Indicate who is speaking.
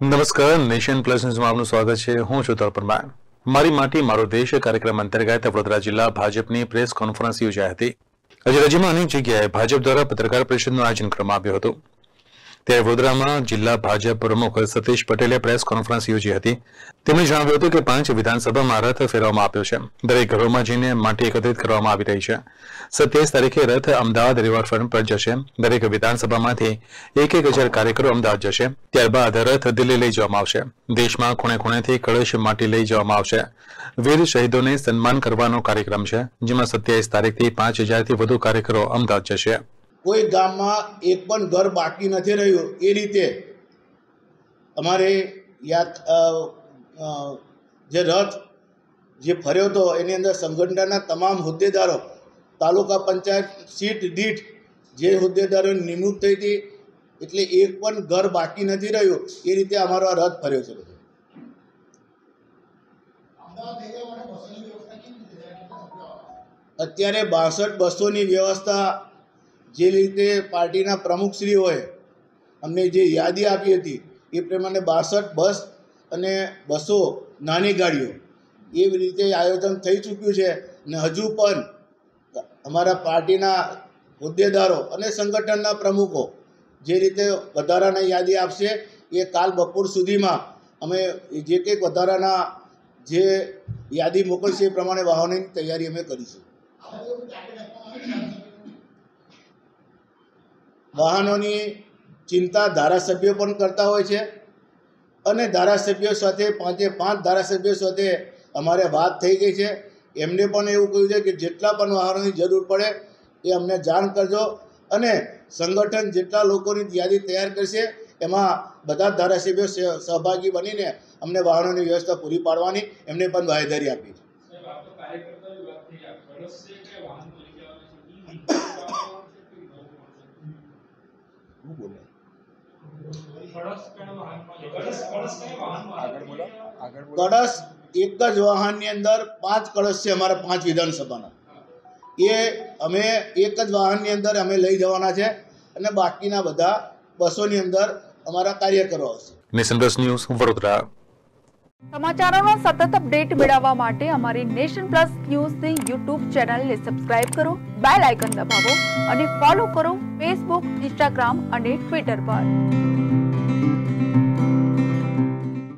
Speaker 1: નમસ્કાર, nation plus ન્યૂઝમાં આપનું સ્વાગત છે. હું છું તર્પણભાઈ મારી માટી, મારો દેશ કાર્યક્રમ અંતર્ગત વડોદરા જિલ્લા ભાજપની પ્રેસ કોન્ફરન્સ યોજાઈ હતી. આજે રાજ્યમાં અનેક જગ્યાએ ભાજપ દ્વારા પત્રકાર પરિષદનું આયોજન કરવામાં આવ્યું હતું. ત્યારે વડોદરામાં જિલ્લા ભાજપ પ્રમુખ સતીશ પટેલે પ્રેસ કોન્ફરન્સ યોજી હતી. તેમણે જણાવ્યું હતું કે પાંચ વિધાનસભામાં રથ ફેરવવામાં આવ્યો છે. દરેક ઘરોમાં જઈને માટી એકત્રિત કરવામાં આવી રહી છે. સત્યાવીસ તારીખે રથ અમદાવાદ રિવરફ્રન્ટ પર જશે. દરેક વિધાનસભામાંથી એક એક હજાર કાર્યકરો અમદાવાદ જશે. ત્યારબાદ રથ દિલ્હી લઈ જવામાં આવશે. દેશમાં ખૂણે ખૂણેથી કળશ માટી લઈ જવામાં આવશે. વીર શહીદોને સન્માન કરવાનો કાર્યક્રમ છે, જેમાં સત્યાવીસ તારીખથી પાંચ હજારથી વધુ કાર્યકરો અમદાવાદ જશે.
Speaker 2: કોઈ ગામમાં એક પણ ઘર બાકી નથી રહ્યું એ રીતે અમારે અ, જે રથ જે ફર્યો હતો એની અંદર સંગઠનના તમામ હોદ્દેદારો તાલુકા પંચાયત સીટ દીઠ જે હોદ્દેદારોની નિમણૂક થઈ હતી એટલે એક પણ ઘર બાકી નથી રહ્યું એ રીતે અમારો આ રથ ફર્યો છે અત્યારે બાસઠ બસોની વ્યવસ્થા જે રીતે પાર્ટીના પ્રમુખશ્રીઓએ અમને જે યાદી આપી હતી, એ પ્રમાણે બાસઠ બસ અને બસો નાની ગાડીઓ એવી રીતે આયોજન થઈ ચૂક્યું છે અને હજુ પણ અમારા પાર્ટીના હોદ્દેદારો અને સંગઠનના પ્રમુખો જે રીતે વધારાના યાદી આપશે, એ કાલ બપોર સુધીમાં અમે જે કંઈક વધારાના જે યાદી મોકલશે એ પ્રમાણે વાહનોની તૈયારી અમે કરીશું. વાહનોની ચિંતા ધારાસભ્યો પણ કરતા હોય છે. અને ધારાસભ્યો સાથે પાંચે પાંચ ધારાસભ્યો સાથે અમારે વાત થઈ ગઈ છે. એમને પણ એવું કહ્યું છે કે જેટલા પણ વાહનોની જરૂર પડે એ અમને જાણ કરજો અને સંગઠન જેટલા લોકોની યાદી તૈયાર કરશે એમાં બધા ધારાસભ્યો સહભાગી બનીને અમને વાહનોની વ્યવસ્થા પૂરી પાડવાની એમને પણ બાહેધરી આપી છે
Speaker 3: સાહેબ આ તો કાર્યકર્તાઓની વાત થઈ આ કળશ છે કે વાહન તરીકે આવે છે ઈ રીતે વાપરવાનું છે કે નવું
Speaker 2: હું બોલે
Speaker 3: કળશ કયા વાહનમાં કળશ કળશ કયા વાહનમાં આગળ બોલો.
Speaker 2: કળશ એક જ વાહનની અંદર પાંચ કળશ છે અમારા પાંચ વિધાનસભાના. એ અમે એક જ વાહનની અંદર અમે લઈ જવાના છે અને બાકીના બધા બસોની અંદર અમારા કાર્યકરો આવશે.
Speaker 1: Nation plus news Vadodara.
Speaker 4: સમાચારોનો સતત અપડેટ મેળવવા માટે અમારી નેશન પ્લસ ન્યૂઝની યુટ્યુબ ચેનલને સબસ્ક્રાઇબ કરો બેલ આઇકન દબાવો અને ફોલો કરો ફેસબુક ઇન્સ્ટાગ્રામ અને ટ્વિટર પર.